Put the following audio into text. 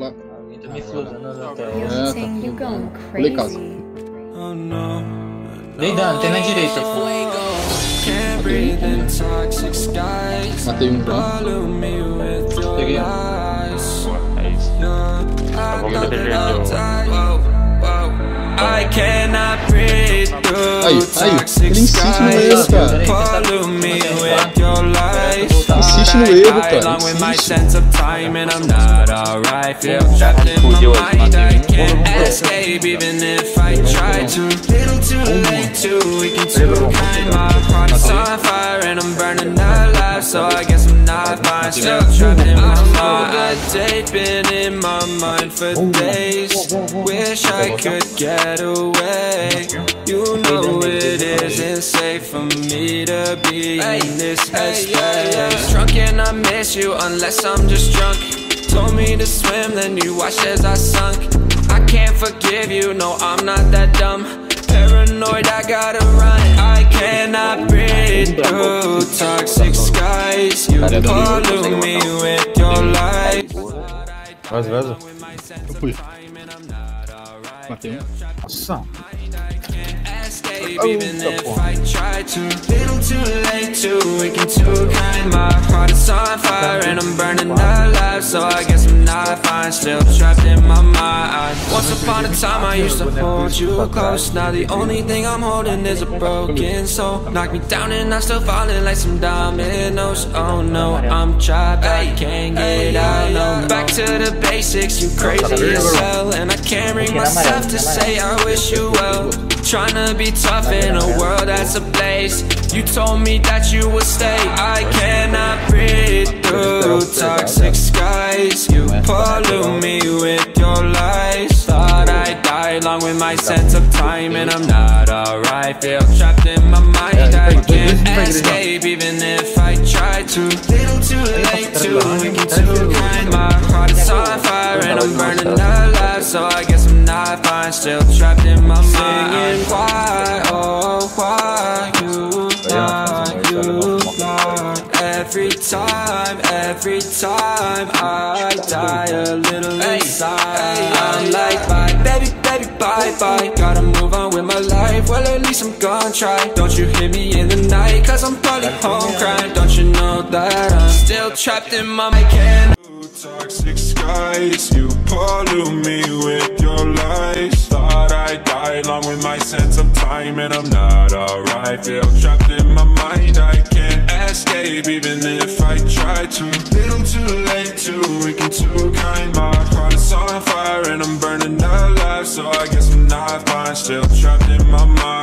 lá. É, tá Pulei casa. Deidando, tem na direita. Matei um. Matei um já. Peguei. É isso. Tá bom, eu deveria I cannot breathe through toxic skies Follow me with Insiste no erro, I cara, along with my insiste. sense of time and I'm not alright. Feel trapped in my Fudeu, mind. I can't escape even if I try to. Little too late, too weak and too kind. My heart is on fire and I'm burning alive. So I guess I'm not fine. Still trapped in my mind. A date been in my mind for days. Wish I could get away. You know it isn't safe for me to be in this headspace. Drunk and I miss you unless I'm just drunk. Told me to swim, then you watched as I sunk. I can't forgive you, no, I'm not that dumb. Paranoid, I gotta run. I cannot breathe through toxic skies. You pollute me with your lies. Vaza, vaza. Eu fui. Matei um. Nossa. Even oh. if I try to. Little too late, too weak and too kind. My heart is on fire and I'm burning alive. So I guess I'm not fine, still trapped in my mind. Once upon a time, I used to hold you close. Now the only thing I'm holding is a broken soul. Knock me down and I'm still falling like some dominoes. Oh no, I'm trapped, I can't get out. To the basics, you crazy as hell. And I can't bring myself to say I wish you well. Tryna be tough in a world that's a place. You told me that you would stay. I cannot breathe through toxic skies. You pollute me with your lies. Thought I'd die along with my sense of time, and I'm not alright. Feel trapped in my mind. I'm burning alive. So I guess I'm not fine. Still trapped in my mind. Why, oh, why you lie, you lie? Every time, every time I die a little inside. I'm like, bye, baby, baby, bye, bye. Gotta move on with my life. Well, at least I'm gonna try. Don't you hear me in the night? Cause I'm probably home crying. Don't you know that I'm still trapped in my can Skies, you pollute me with your lies. Thought I'd die along with my sense of time, and I'm not alright. Feel trapped in my mind, I can't escape even if I try to. Little too late, too weak and too kind. My heart is on fire, and I'm burning alive. So I guess I'm not fine, still trapped in my mind.